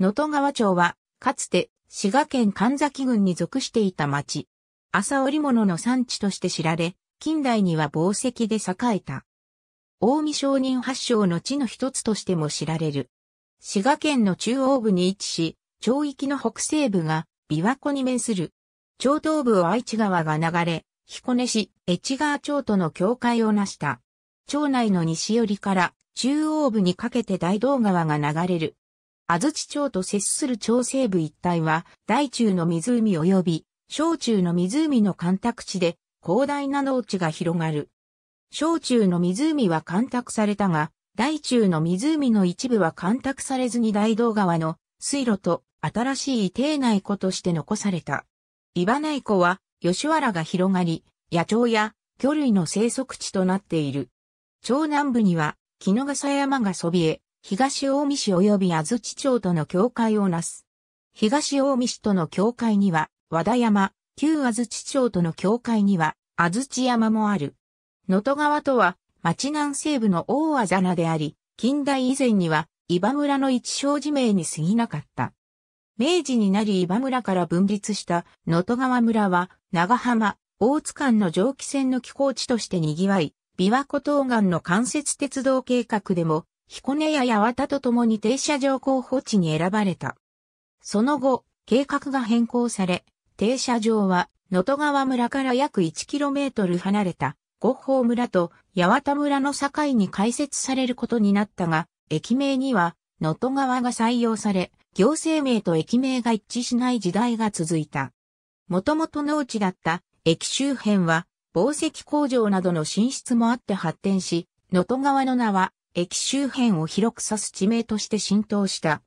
能登川町は、かつて、滋賀県神崎郡に属していた町。朝織物の産地として知られ、近代には宝石で栄えた。大見商人発祥の地の一つとしても知られる。滋賀県の中央部に位置し、町域の北西部が琵琶湖に面する。町東部を愛知川が流れ、彦根市、越川町との境界を成した。町内の西寄りから中央部にかけて大道川が流れる。安土町と接する町西部一帯は、大中の湖及び、小中の湖の干拓地で、広大な農地が広がる。小中の湖は干拓されたが、大中の湖の一部は干拓されずに大道川の水路と新しい邸内湖として残された。岩内湖は吉原が広がり、野鳥や魚類の生息地となっている。町南部には木の笠山がそびえ、東近江市及び安土町との境界をなす。東近江市との境界には、和田山、旧安土町との境界には、安土山もある。能登川とは、町南西部の大あざなであり、近代以前には、岩村の一生地名に過ぎなかった。明治になり岩村から分立した能登川村は、長浜、大津間の蒸気船の寄港地として賑わい、琵琶湖東岸の関節鉄道計画でも彦根や八幡と共に停車場候補地に選ばれた。その後、計画が変更され、停車場は、能登川村から約 1km 離れた、五宝村と八幡村の境に開設されることになったが、駅名には、能登川が採用され、行政名と駅名が一致しない時代が続いた。もともと農地だった駅周辺は、紡績工場などの進出もあって発展し、能登川の名は駅周辺を広く指す地名として浸透した。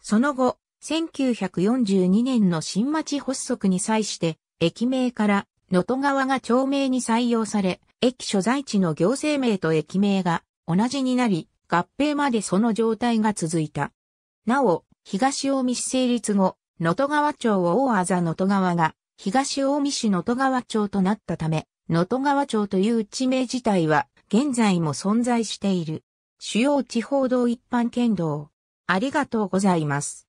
その後、1942年の新町発足に際して、駅名から能登川が町名に採用され、駅所在地の行政名と駅名が同じになり、合併までその状態が続いた。なお、東近江市成立後、能登川町を大あざ能登川が東近江市能登川町となったため、能登川町という地名自体は現在も存在している。主要地方道一般県道。ありがとうございます。